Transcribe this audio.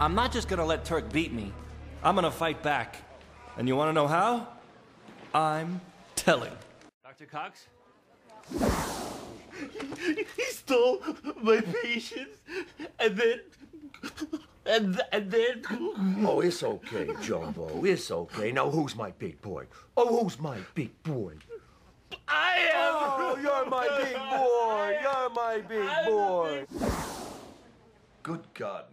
I'm not just gonna let Turk beat me. I'm gonna fight back. And you wanna know how? I'm telling. Dr. Cox? He stole my patients, and then, and and then. Oh, it's okay, Jumbo. It's okay. Now, who's my big boy? Oh, who's my big boy? I am. Oh, you're my big boy. You're my big boy. Good God,